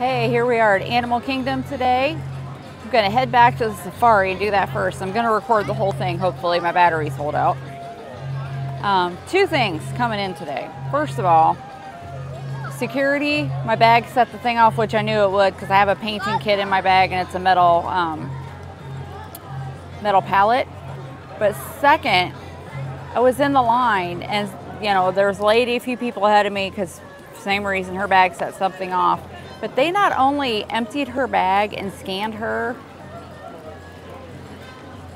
Hey, here we are at Animal Kingdom today. I'm gonna head back to the safari and do that first. I'm gonna record the whole thing, hopefully my batteries hold out. Um, two things coming in today. First of all, security, my bag set the thing off, which I knew it would because I have a painting kit in my bag and it's a metal, um, metal palette. But second, I was in the line and you know, there was a lady a few people ahead of me because same reason her bag set something off. But they not only emptied her bag and scanned her,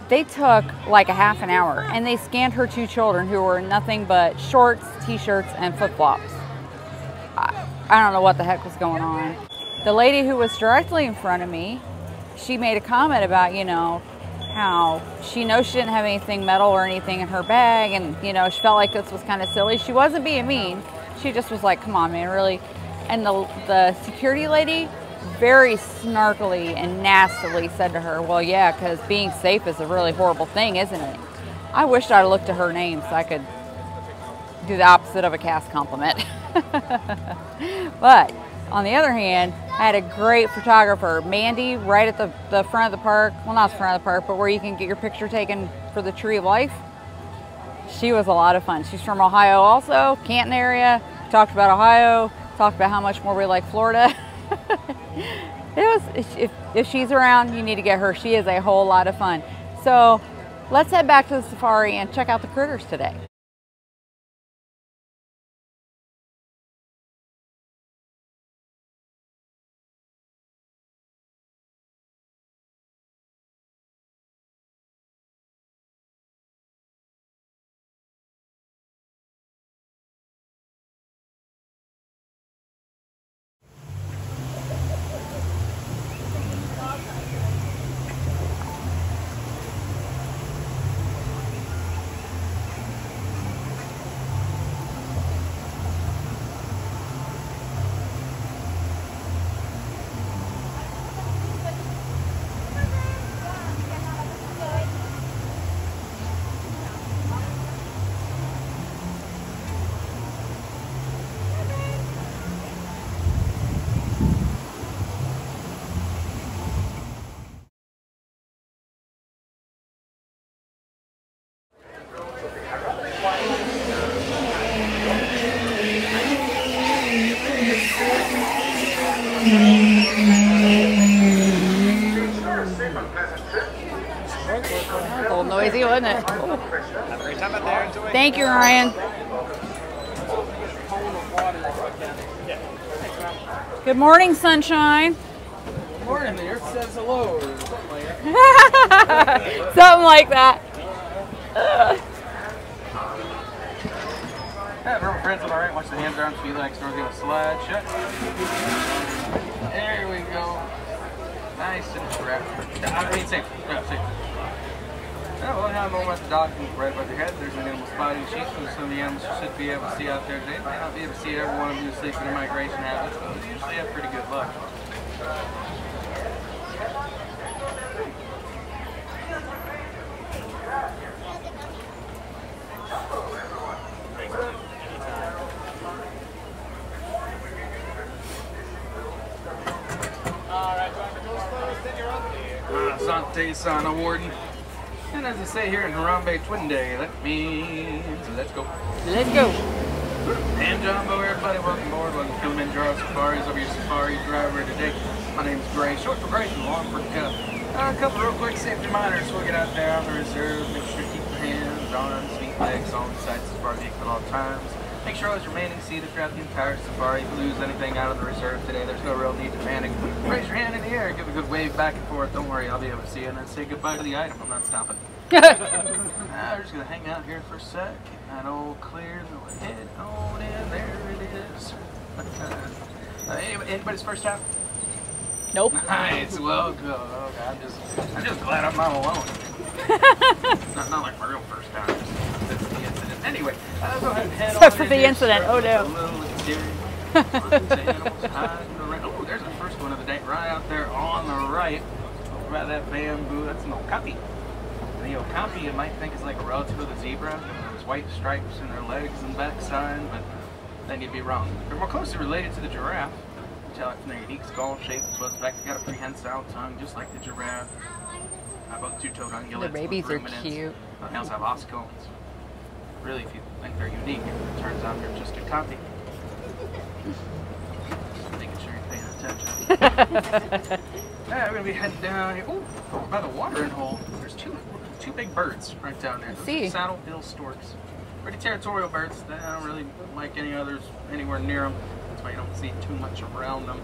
they took like a half an hour and they scanned her two children who were nothing but shorts, t-shirts, and flip-flops. I, I don't know what the heck was going on. The lady who was directly in front of me, she made a comment about, you know, how she knows she didn't have anything metal or anything in her bag and, you know, she felt like this was kind of silly. She wasn't being mean. She just was like, come on, man, really, and the, the security lady very snarkily and nastily said to her, Well, yeah, because being safe is a really horrible thing, isn't it? I wished I'd looked at her name so I could do the opposite of a cast compliment. but on the other hand, I had a great photographer, Mandy, right at the, the front of the park. Well, not the front of the park, but where you can get your picture taken for the Tree of Life. She was a lot of fun. She's from Ohio also, Canton area. Talked about Ohio, talked about how much more we like Florida. it was if, if she's around, you need to get her. She is a whole lot of fun. So let's head back to the safari and check out the critters today. Good morning, sunshine. Good morning, the earth says hello, or something like that. something like that. Yeah, remember friends on the right, watch the hands around, feel like we're gonna slide shut. There we go. Nice and wrapped. I mean, safe. Yeah, safe. Yeah, well, now I'm over at the dock right above your head, there's an animal spotting sheet from some of the animals you should be able to see out there today. May not be able to see every one of them asleep in their migration habits, but we usually have pretty good luck. Uh, Asante Sana Warden. And as I say here in Harambe twende, that means let's go. Let's go. And Jambo, everybody, welcome aboard. Welcome to Kilimanjaro Safaris. I'll be your safari driver today. My name is Gray, short for Gray, long for Cup. Uh, a couple real quick safety reminders. We'll get out there on the reserve. Make sure to keep your hands, on, feet, legs on the side of the vehicle at all times. Make sure I was remaining seated throughout the entire safari. If you lose anything out of the reserve today, there's no real need to panic. Raise your hand in the air, give a good wave back and forth. Don't worry, I'll be able to see you and then say goodbye to the item. I'm not stopping. uh, we're just gonna hang out here for a sec. That all clear. Go ahead on in. There it is. uh, anybody's first time? Nope. Nice. Well, good. Oh, I'm just, I'm just glad I'm not alone. not, not like my real first time. Anyway, I'll go ahead and head Except for the incident. Oh no. oh, there's the first one of the day right out there on the right. Over by that bamboo. That's an okapi. And the okapi you might think is like a relative of the zebra. There's white stripes in their legs and backside, but then you'd be wrong. They're more closely related to the giraffe. tell it from their unique skull shape as well as the fact they got a prehensile tongue, just like the giraffe. Uh, both two-toed ungulates. The babies are cute. They also have ossicones. Really, if you think they're unique, it turns out they're just a copy. Just making sure you're paying attention. Yeah, we're gonna be heading down here. Ooh, over by the watering hole. There's two two big birds right down there. Those see. Saddle-bill storks. Pretty territorial birds. They don't really like any others anywhere near them. That's why you don't see too much around them.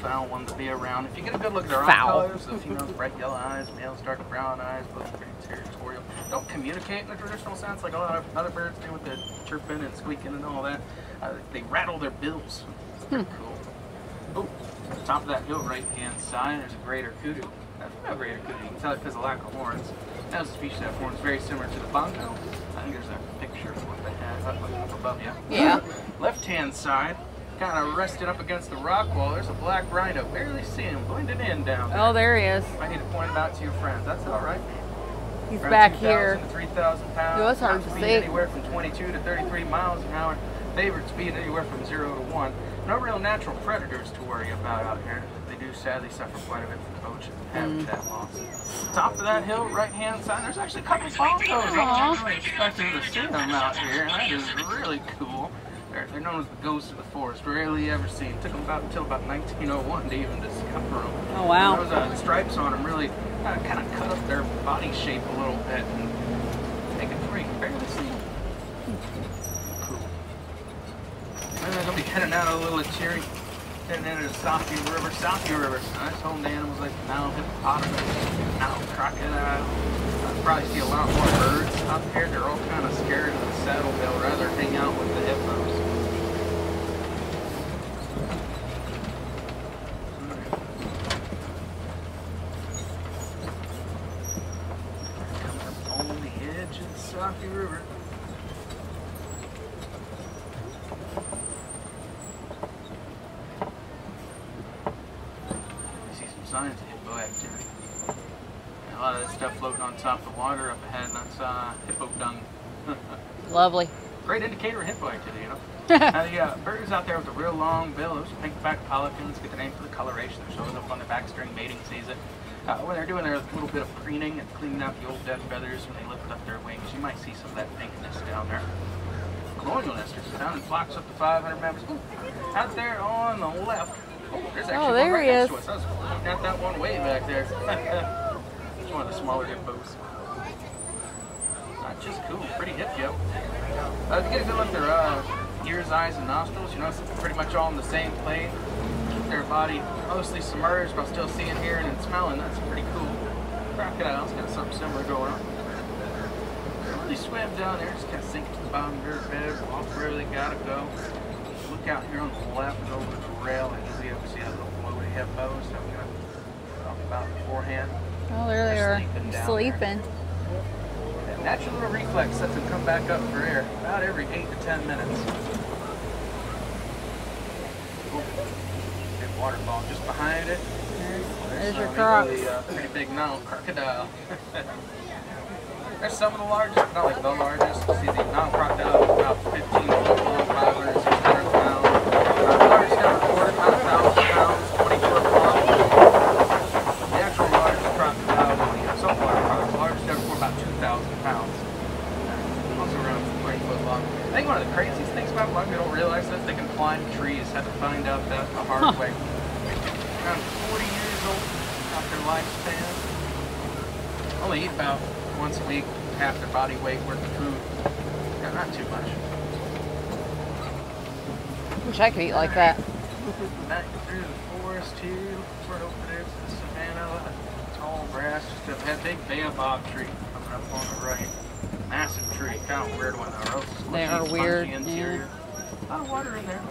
Foul one to be around. If you get a good look at their eye colors, the females bright yellow eyes, males dark brown eyes, both pretty territorial. Don't communicate in the traditional sense like a lot of other birds do with the chirping and squeaking and all that. Uh, they rattle their bills. Pretty cool. Oh, top of that hill, right hand side, there's a greater kudu. That's a greater kudu. You can tell it because of lack of horns. That was a species that horns very similar to the bongo. I think there's a picture of what they up above you. Yeah. Left hand side, kind of rested up against the rock wall. There's a black rhino. Barely see him. Blended in down there. Oh, there he is. I need to point him out to your friends. That's all right. He's Around back 2,000 here. to 3,000 pounds. Yo, it's hard to see. Anywhere from 22 to 33 miles an hour. Favorite speed anywhere from 0 to 1. No real natural predators to worry about out here. They do sadly suffer quite a bit from poaching and Mm. habitat loss. Top of that hill, right hand side, there's actually a couple of bongos. I wasn't really expecting to see them out here, and that is really cool. They're, they're known as the ghosts of the forest. Rarely ever seen. Took them about until about 1901 to even discover them. Oh, wow. Those uh, stripes on them really uh, kind of cut up their body shape a little bit and make it free. Barely seen. Cool. And then they'll be heading out a little cheery. Heading into the Safi River. Safi River. Nice home to animals like the Nile hippopotamus, Nile crocodile. Uh, probably see a lot more birds out here. They're all kind of scared of the saddle. They'll rather hang out with the hippos. Coming up on the edge of River. You see some signs of hippo activity. And a lot of that stuff floating on top of the water up ahead, and that's uh, hippo dung. Lovely. Great indicator of hippo activity, you know. now the uh, birds out there with the real long bill, those pink-backed pelicans, get the name for the coloration that showing up on their back during mating season. Uh, when they're doing their little bit of preening and cleaning out the old dead feathers when they lift up their wings, you might see some of that pinkness down there. Colonial nesters down in flocks up to 500 members. Ooh, out there on the left. Oh, there's actually Oh, one there right he next is. to us. I was looking at that one way back there. it's one of the smaller hippos. Not just cool, pretty hip, yo. Uh, if you get a good look at their uh, ears, eyes, and nostrils, you know, it's pretty much all in the same plane. Their body mostly submerged while still seeing, hearing, and smelling. That's pretty cool. Crocodiles got something similar going on. They really swim down there, just kind of sink to the bottom of their bed, walk wherever they gotta go. Look out here on the left over the rail, and you'll be able to see that little floaty hippos that we got talked about beforehand. Oh, there they They're sleeping Sleeping. That natural little reflex lets them come back up for air about every 8 to 10 minutes. Ooh, Big waterfall just behind it. There's your some crocs. really, uh, pretty big Nile crocodile. There's some of the largest, not like the largest. See the Nile crocodile is about 15 foot long, 500, 600 pounds. Uh, the largest ever recorded, about 1,000 pounds, 20 foot long. The actual largest crocodile, the uh, saltwater crocodile, largest ever recorded, about 2,000 pounds. Also around 20 foot long. I think one of the craziest things about them, people don't realize this, they can climb trees. Had to find out that the hard way. Around 40 years old, about their lifespan. Only eat about once a week, half their body weight worth of food. Yeah, not too much. Wish I could eat like that. Back through the forest here, sort of over there to the savannah, a lot of tall grass, just a big baobab tree coming up on the right. Massive tree, kind of weird one though. Real squishy, They are spongy weird, yeah. Interior. A lot of water in there.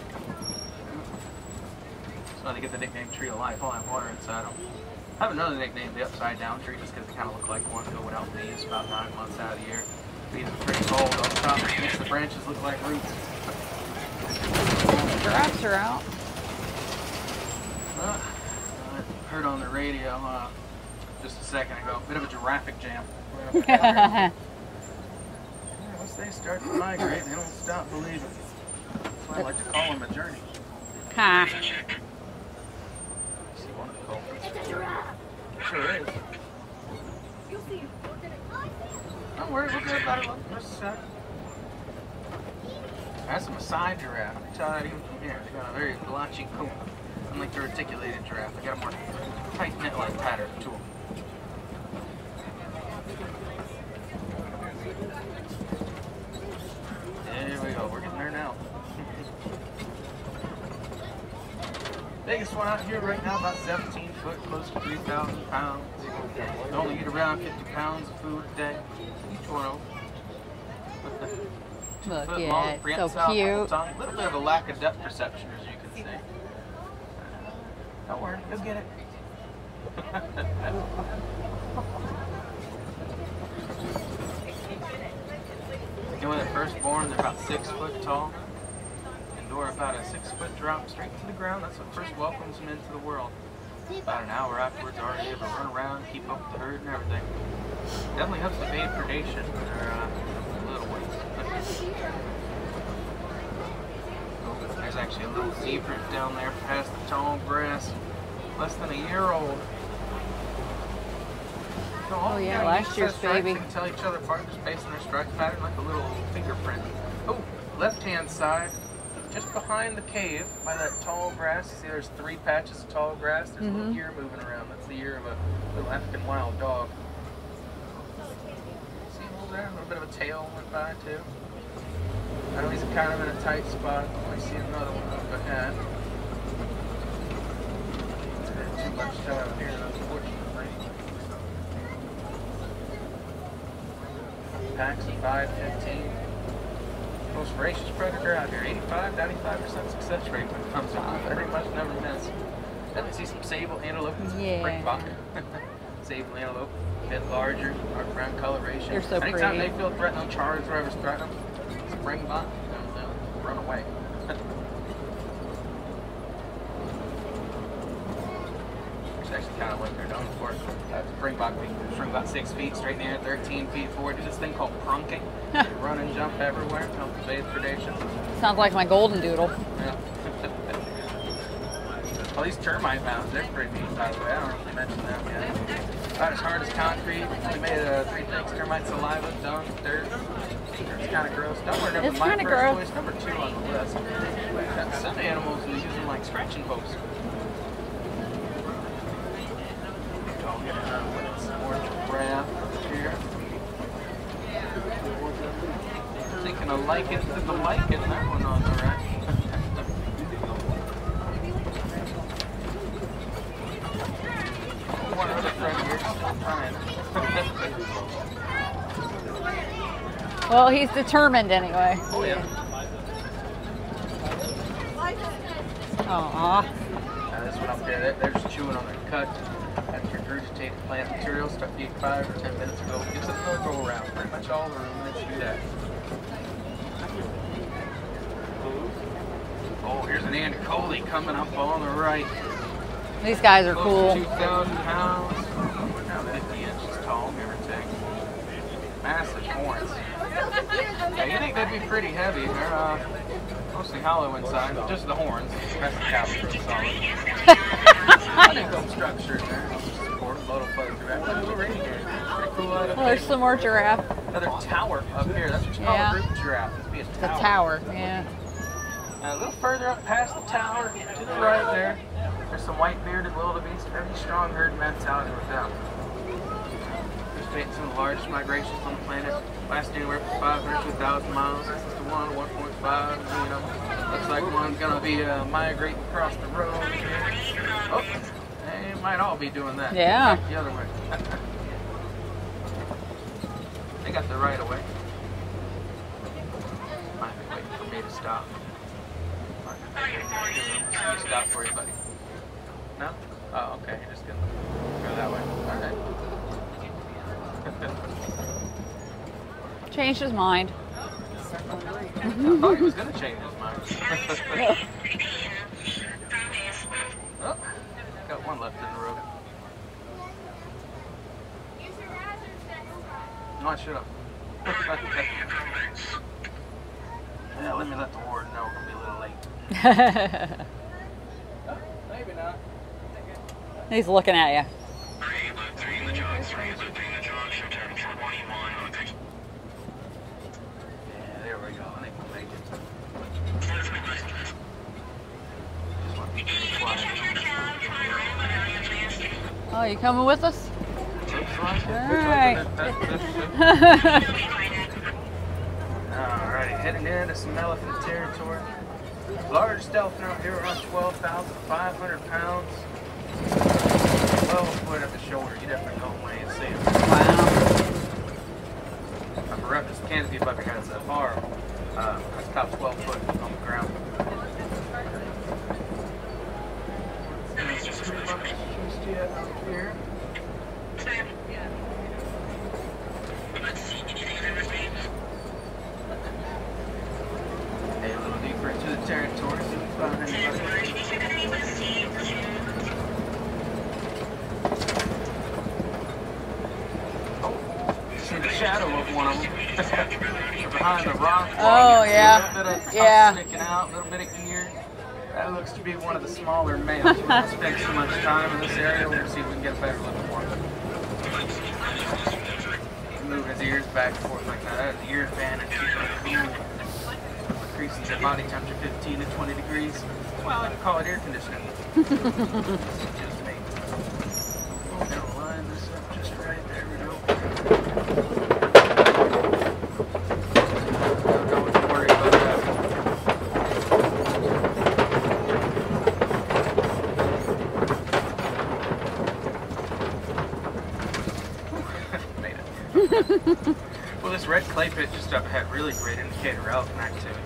So they get the nickname Tree of Life. All that water inside them. I have another nickname, the Upside Down Tree, just because they kind of look like one go without leaves about nine months out of the year. Leaves are pretty cold on top. Makes the branches look like roots. The Giraffes are out. Uh, I heard on the radio uh, just a second ago, bit of a giraffic jam. Yeah, Once they start to migrate, they don't stop believing. That's why I like to call them a journey. ha. one of the culprits. It's a giraffe. Sure is. You'll. Don't worry, we'll get about it in just a sec. That's a Maasai giraffe. I can tell that even from here. They got a very blotchy coat. Unlike the reticulated giraffe, they got a more tight knit-like pattern to them. There we go. We're getting there now. Biggest one out here right now, about 17 foot, close to 3,000 pounds. They only eat around 50 pounds of food a day, each one of them. Look, Foot yeah, long, it's so cute. A little bit of a lack of depth perception, as you can see. Don't worry, you'll get it. and when they're first born, they're about six foot tall. Endure about a six foot drop straight to the ground. That's what first welcomes them into the world. About an hour afterwards, already able to run around, keep up with the herd and everything. Definitely helps evade predation when they're uh, little ones. There's actually a little zebra down there past the tall grass, less than a year old. So Oh, yeah, last year's baby. They can tell each other apart just based on their stripe pattern, like a little fingerprint. Oh, left hand side, behind the cave, by that tall grass. You see, there's three patches of tall grass. There's a little Mhm. ear moving around. That's the ear of a little African wild dog. See him over there? A little bit of a tail went by too. I know he's kind of in a tight spot. I see another one up ahead. Too much time here, unfortunately. Packs of 5, 15. Most voracious predator out here. 85, 95% success rate when it comes to them. pretty much never miss. Then we see some sable antelope Yeah. springbok. sable antelope, a bit larger, dark brown coloration. They're so Anytime pretty. they feel threatened, they'll charge wherever's threatening them. Springbok, and they'll run away. Which actually kind of what they're known for. Uh, springbok, they about six feet straight in the air, 13 feet forward. Do this thing called pronking. run and jump everywhere, help evade predation. Sounds like my golden doodle. Yeah. well, these termite mounds, they're pretty neat, by the way. I don't really mention them yet. About as hard as concrete. They made uh, three things termite saliva, dung, dirt. It's kind of gross. Don't worry, It's my first gross. choice, number two on the list. Got Some animals use them like scratching posts. I'll get uh, some more graph here. Thinking of lichen to the lichen, that one on the right. One friend here, still. Well, he's determined anyway. Oh yeah. Aw. Now this one up there, they're, they're just chewing on their cut. That's regurgitated plant material stuff you ate five or ten minutes ago. Gives another go around. Pretty much all the ruminants do that. Oh, here's an Anticoli coming up on the right. These guys are Close cool. 2,000 pounds. Now 50 inches tall, give or take. Massive horns. Yeah, you think they'd be pretty heavy. They're uh, mostly hollow inside, just the horns. The rest of the cow's pretty solid. Honeycomb structure in there. Helps support a little flow through that. Look at the radiator. Pretty cool out Well, there's some more giraffe. Another tower up here. That's what you call Yeah. a group giraffe. This would be a The tower. tower. Yeah. And a little further up past the tower, to the right there, there's some white-bearded wildebeest, very strong herd mentality with them. Participating in some of the largest migrations on the planet, last anywhere from 500 to 1,000 miles. This is the one, 1.5, you know. Looks like one's gonna be uh, migrating across the road. Oh, they might all be doing that. Yeah. The other way. they got the right of way. Might be waiting for me to stop. You stop for you, buddy? No? Oh, okay. You're just gonna go that way. Alright. Changed his mind. oh, thought he was gonna change his mind. oh, got one left in the road. No, I should have. yeah, let me let the warden know He's looking at you. Oh, you coming with us? Looks like it. Alright. Alright, heading into some elephant territory. Largest elephant out here around 12,500 pounds. 12 foot at the shoulder. You definitely know when you see him. Wow. I'm a reference canopy above your head so far. Uh, that's about 12 foot on the ground. Here. Sticking out, a little bit of ear. That looks to be one of the smaller males. We don't spend so much time in this area. Gonna see if we can get a better look for him. Move his ears back and forth like that. That is ear advantage. Cool. Increases your body temperature 15 to 20 degrees. Well, I can call it air conditioning. This is just me. We're gonna line this up just right. There we go. Don't worry about that. Made it. well, this red clay pit just up ahead, really great indicator of elephant activity.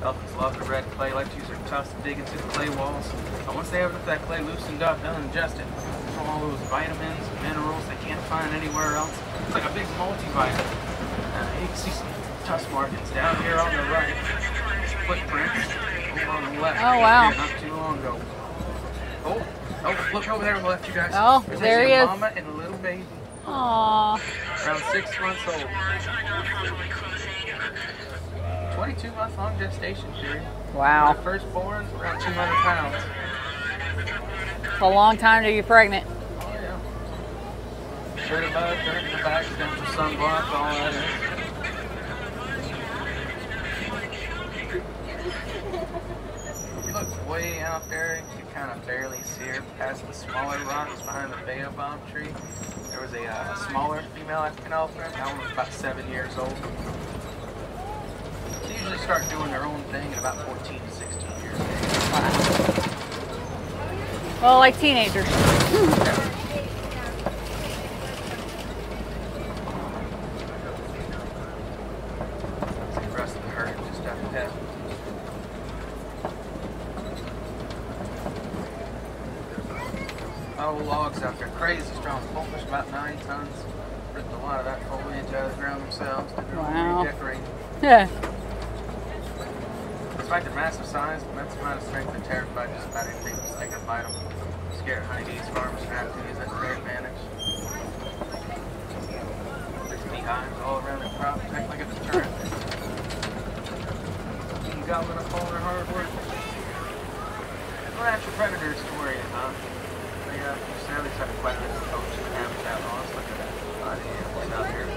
Elephants love the red clay, like to use their tusks to dig into the clay walls. But once they have that clay loosened up, they'll ingest it. From all those vitamins and minerals they can't find anywhere else. It's like a big multivitamin. Uh, you can see some tusk markings down here on the right. Footprints over on the left. Oh, wow. Not too long ago. Oh, oh, look over there on the left, you guys. Oh, There's there he a is. Mama and a little baby, Aww. around six months old. 22 month long gestation period. Wow. The firstborn, around 200 pounds. It's a long time to be pregnant. Oh, yeah. Shirt above, dirt in the back, stems for sunblock, all that is. If you look way out there, you can kind of barely see her past the smaller rocks behind the baobab tree. There was a uh, smaller female African elephant. That one was about seven years old. They usually start doing their own thing at about 14 to 16 years old. Well, like teenagers. See the rest of the herd just up ahead. Oh, logs out there, crazy strong. Foliage about nine tons. Ripped a lot of that foliage out of the ground themselves. Did their own Wow. redecorating. Yeah. Despite their massive size, immense amount of strength, they're terrified just about anything that's like to bite them. Scared honeybees, farmers have to use that to their advantage. There's beehives all around their crop, act like a deterrent. Eating gobbling up all their hard work. No natural predators to worry about. They uh, sadly try to fight against poaching and habitat loss. Look at that. A lot of animals out here.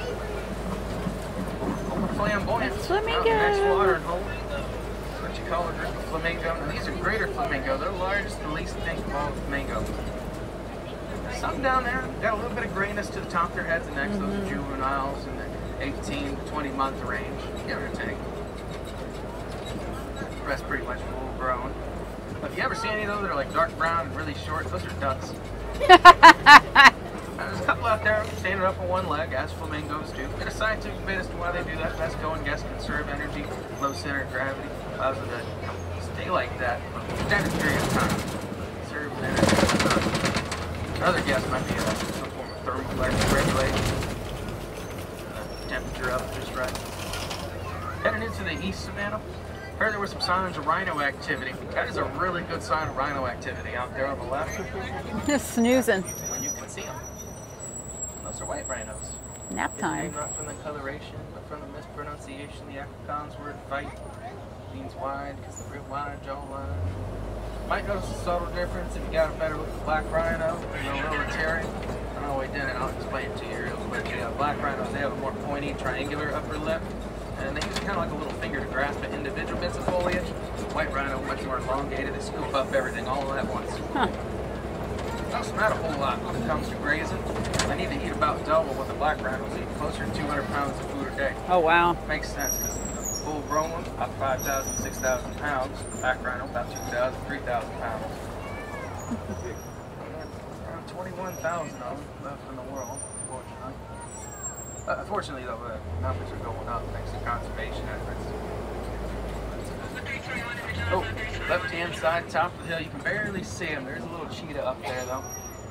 Flamboyant. Flamingo. Out in the next watering hole what you call a group of flamingo. Now, these are greater flamingo. They're the largest and least pink of all the flamingos. Some down there got a little bit of grayness to the top of their heads and necks. Those are juveniles in the 18 to 20 month range, give or take. The rest pretty much full grown. But if you ever see any of those that are like dark brown and really short, those are ducks. There's a couple out there standing up on one leg, as flamingos do. Get a scientific bit as to why they do that. Best go and guess conserve energy, low center of gravity. Allows them to stay like that for extended period of time. Conserve energy. Another guess might be uh, some form of thermal regulation. Uh, temperature up just right. Into the east savannah. Heard there were some signs of rhino activity. That is a really good sign of rhino activity out there on the left Just Snoozing. when you can see them. Those are white rhinos. Nap time. not from the coloration, but from the mispronunciation. The Afrikaans word fight means wide because the real wide jawline. Might notice a subtle difference if you got a better looking black rhino and a little Terry. I know we didn't, I'll explain it to you real quick. Got black rhinos, they have a more pointy, triangular upper lip. And they use kind of like a little finger to grasp at individual bits of foliage. White rhino, much more elongated, they scoop up everything all at once. Huh. That's not a whole lot when it comes to grazing. I need to eat about double what the black rhinos eat, closer to 200 pounds of food a day. Oh, wow. Makes sense because full grown one, about 5,000, 6,000 pounds. Black rhino, about 2,000, 3,000 pounds. Around 21,000 of them left in the world, unfortunately. Uh, unfortunately, though, the numbers are going up thanks to conservation efforts. Oh, left-hand side, top of the hill. You can barely see him. There's a little cheetah up there, though.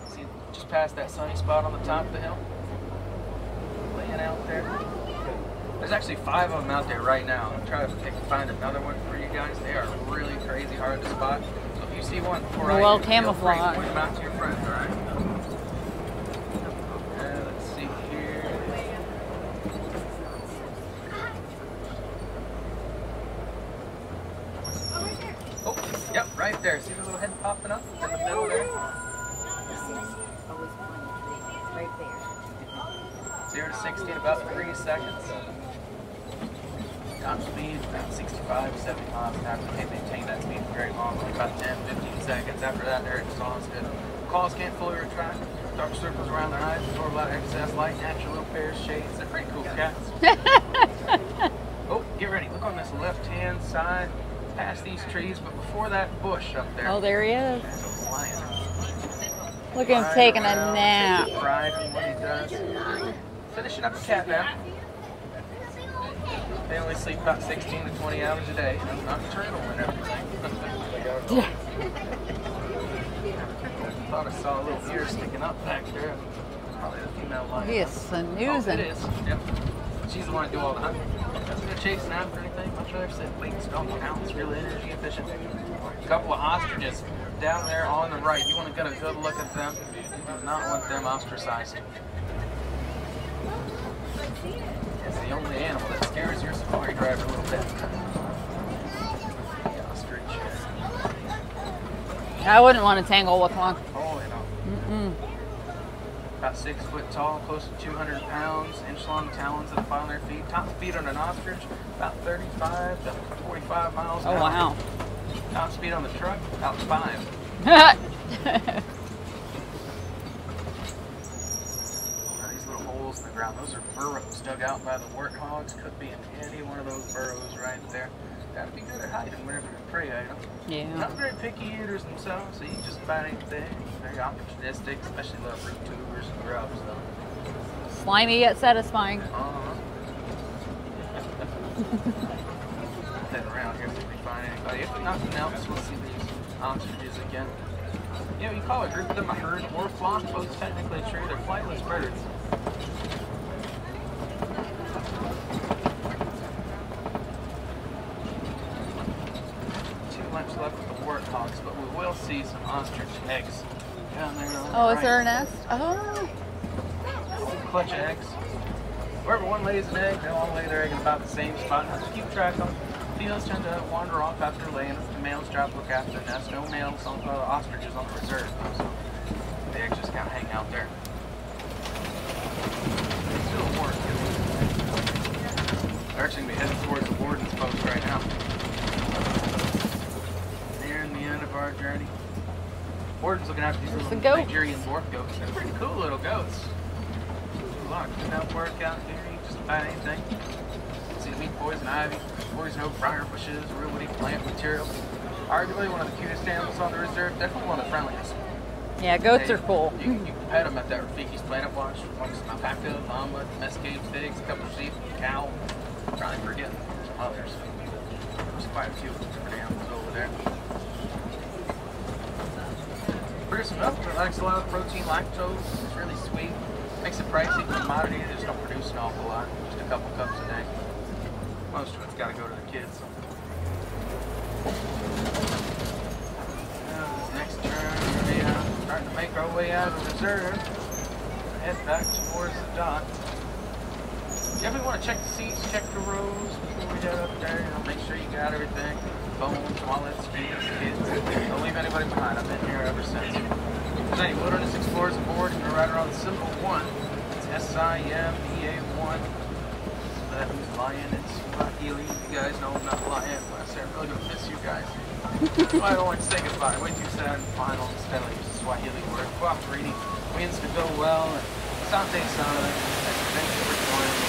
See, just past that sunny spot on the top of the hill. Laying out there. There's actually five of them out there right now. I'm trying to pick, find another one for you guys. They are really crazy hard to spot. So if you see one before I Well do, feel free to camouflaged. point them out to your friends, all right? Uh, let's see here. Oh, yep, right there. See the little head popping up in the middle there? Right there. Zero to 60 in about three seconds. Top uh, speed about 65, 70 miles an hour. We can't maintain that speed for very long, only about 10, 15 seconds. After that, they're exhausted. Claws can't fully retract. Dark circles around their eyes, absorb a lot of excess light, natural little pairs, shades. They're pretty cool cats. oh, get ready. Look on this left hand side, past these trees, but before that bush up there. Oh, there he is. There's a lion. Look at him taking a nap. takes Pride in what he does. Finishing up a cat nap. They only sleep about 16 to 20 hours a day. Nocturnal and everything. I Thought I saw a little ear sticking up back there. Probably the female lion. He is Oh, it snoozing. Yep. She's the one to do all the hunting. Doesn't go chasing after anything. Much rather sit, wait, stalk one out. It's really energy efficient. A couple of ostriches down there on the right. You want to get a good look at them. You do not want them ostracized. It's the only animal that scares your safari driver a little bit. The ostrich. I wouldn't want to tangle with one. Oh, you know. Mm-mm. About six foot tall, close to 200 pounds, inch long talons that file on their feet. Top speed on an ostrich, about 35 to 45 miles an Oh, hour. wow. Top speed on the truck, about five. Are these little holes in the ground? Those are burrows dug out by the warthogs. Could be in any one of those burrows right there. Gotta be good at hiding whenever you're prey item. yeah. Not very picky eaters themselves, so you just about anything. Very opportunistic, especially love root tubers and grubs though. Slimy yet satisfying. Uh-huh. Head around here if we find anybody. If nothing else, we'll see these ostriches again. You know, you call a group of them a herd or a flock, both technically true. They're flightless birds. Too much left with the warthogs, but we will see some ostrich eggs down there. on the Oh, is right. there a nest? Oh. clutch of eggs. Wherever one lays an egg, they'll all lay their egg in about the same spot. Just keep track of them. Females tend to wander off after laying. The males drop to look after the nest. No males on uh, ostriches on the reserve, so the eggs just kind of hang out there. Still work. They're actually gonna be heading towards the warden's post right now. Nearing the end of our journey. Warden's looking after these There's little the. Nigerian dwarf goats. They're pretty cool little goats. A lot of clean work out here, you just about anything. See meat poison ivy, poison oak, briar bushes, real woody plant material. Arguably one of the cutest animals on the reserve, definitely one of the friendliest. Yeah, goats They- are cool. You, you can pet them at that Rafiki's Planet Watch. Amongst alpaca, llama, domesticated pigs, a couple of sheep, cow. I'm trying to forget some others. There's quite a few different animals over there. Produce milk that likes a lot of protein, lactose. It's really sweet. Makes it pricey. Commodity, they just don't produce an awful lot. Just a couple cups a day. Most of it's got to go to the kids. Now, this next turn, we're uh, starting to make our way out of the reserve. Head back towards the dock. Definitely want to check the seats, check the rows before we head up there. You know, make sure you got everything. Phones, wallets, keys, kids. Don't leave anybody behind. I've been here ever since. If wilderness explorers aboard, We're right around Simba one. It's S-I-M-E-A-1. That means lion in Swahili. You guys know I'm not lying when I say I'm really gonna miss you guys. I don't like to say goodbye. Way too sad and final use the Swahili word. Cooperating. Winds to go well and Sante Sana.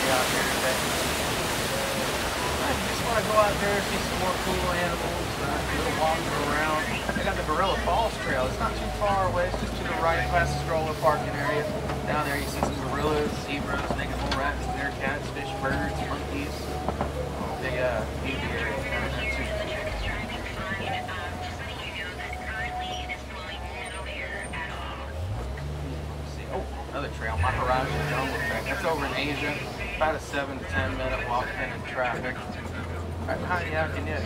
Me out here today. I just want to go out there and see some more cool animals, uh, a little wander around. I got the Gorilla Falls Trail. It's not too far away. It's just to the right past the stroller parking area. Down there you see some gorillas, zebras, naked mole rats, deer, cats, fish, birds, monkeys. Big uh, there too. Oh, another trail, Maharaja Jungle Trek. That's over in Asia. About a seven to ten minute walk in in traffic. Right behind you,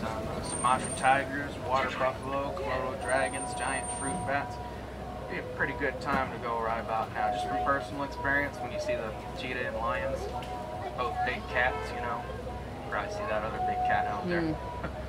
some uh, Sumatra tigers, water buffalo, Komodo dragons, giant fruit bats. Be a pretty good time to go right about now. Just from personal experience, when you see the cheetah and lions, both big cats, you know, probably see that other big cat out there. Mm.